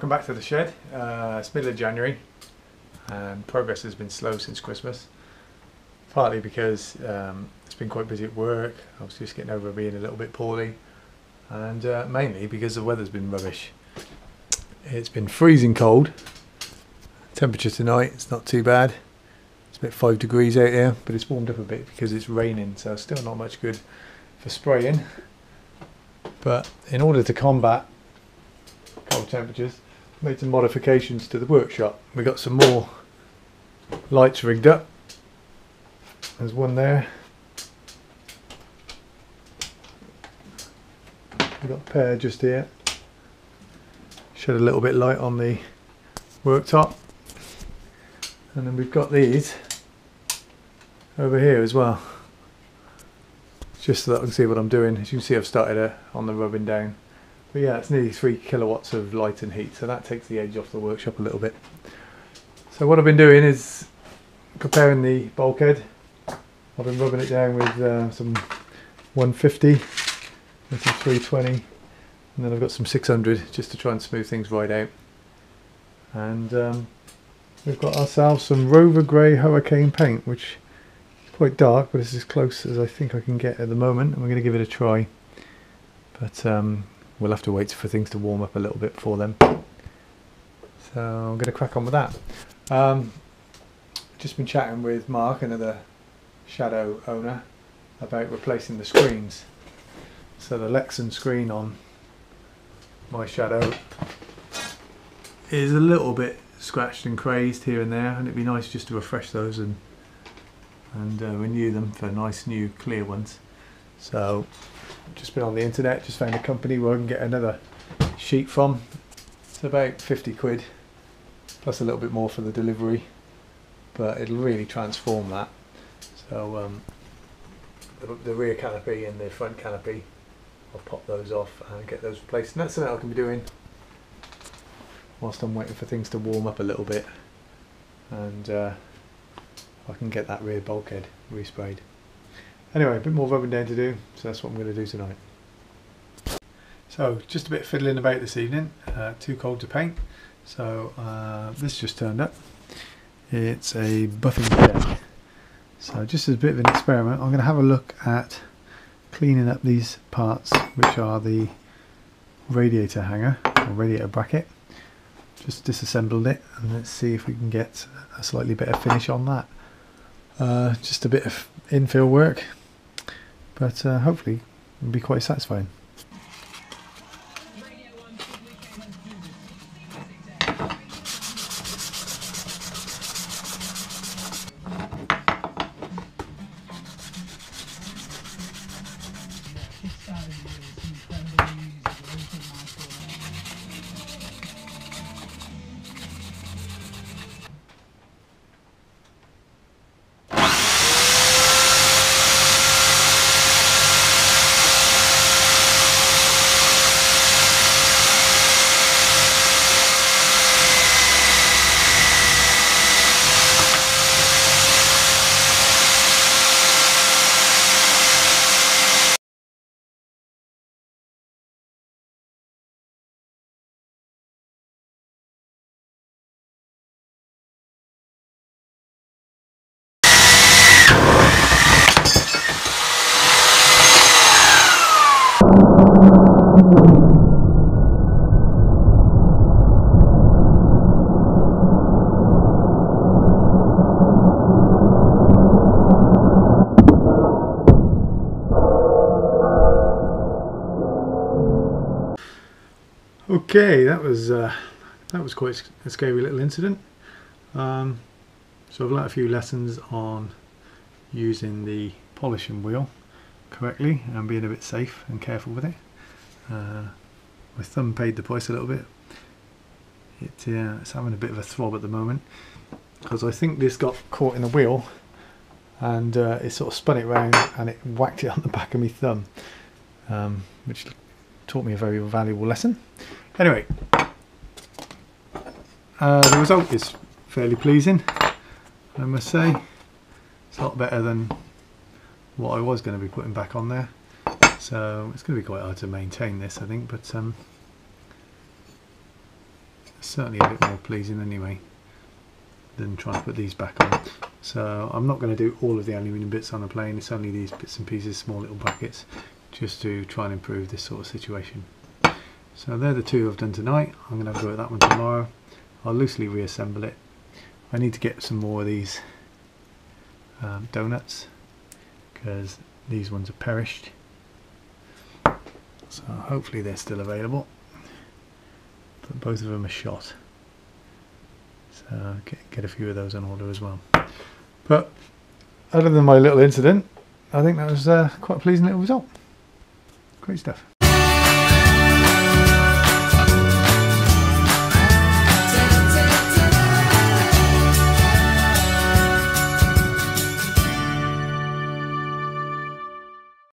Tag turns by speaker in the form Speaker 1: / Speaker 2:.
Speaker 1: back to the shed. Uh, it's middle of January and progress has been slow since Christmas. Partly because um, it's been quite busy at work, I was just getting over being a little bit poorly, and uh, mainly because the weather's been rubbish. It's been freezing cold. Temperature tonight, it's not too bad. It's about 5 degrees out here, but it's warmed up a bit because it's raining, so still not much good for spraying. But in order to combat cold temperatures, made some modifications to the workshop. We got some more lights rigged up. There's one there. We've got a pair just here. Shed a little bit light on the worktop. And then we've got these over here as well. Just so that I can see what I'm doing. As you can see I've started uh, on the rubbing down. But yeah, it's nearly 3 kilowatts of light and heat, so that takes the edge off the workshop a little bit. So what I've been doing is preparing the bulkhead. I've been rubbing it down with uh, some 150 and some 320 and then I've got some 600 just to try and smooth things right out. And um, we've got ourselves some Rover Grey Hurricane paint which is quite dark but it's as close as I think I can get at the moment and we're going to give it a try. But um, we'll have to wait for things to warm up a little bit for them. So I'm going to crack on with that. Um, just been chatting with Mark, another Shadow owner, about replacing the screens. So the Lexan screen on my Shadow is a little bit scratched and crazed here and there, and it'd be nice just to refresh those and and uh, renew them for nice new clear ones. So just been on the internet, just found a company where I can get another sheet from. It's about 50 quid, plus a little bit more for the delivery, but it'll really transform that. So um, the, the rear canopy and the front canopy, I'll pop those off and get those replaced. And that's something I can be doing whilst I'm waiting for things to warm up a little bit. And uh, I can get that rear bulkhead resprayed. Anyway, a bit more rubbing down to do, so that's what I'm going to do tonight. So, just a bit of fiddling about this evening, uh, too cold to paint, so uh, this just turned up. It's a buffing deck. So just as a bit of an experiment, I'm going to have a look at cleaning up these parts, which are the radiator hanger, or radiator bracket. Just disassembled it, and let's see if we can get a slightly better finish on that. Uh, just a bit of infill work, but uh, hopefully it'll be quite satisfying. Okay, that was uh, that was quite a scary little incident. Um, so I've learnt a few lessons on using the polishing wheel correctly and being a bit safe and careful with it. Uh, my thumb paid the price a little bit. It, uh, it's having a bit of a throb at the moment because I think this got caught in the wheel and uh, it sort of spun it round and it whacked it on the back of my thumb, um, which taught me a very valuable lesson. Anyway, uh, the result is fairly pleasing, I must say. It's a lot better than what I was going to be putting back on there. So it's going to be quite hard to maintain this, I think, but um, certainly a bit more pleasing anyway than trying to put these back on. So I'm not going to do all of the aluminium bits on the plane, it's only these bits and pieces, small little buckets, just to try and improve this sort of situation. So they're the two I've done tonight. I'm going to have a go at that one tomorrow. I'll loosely reassemble it. I need to get some more of these um, donuts because these ones are perished. So hopefully they're still available. But both of them are shot. So get, get a few of those on order as well. But other than my little incident, I think that was uh, quite a pleasing little result. Great stuff.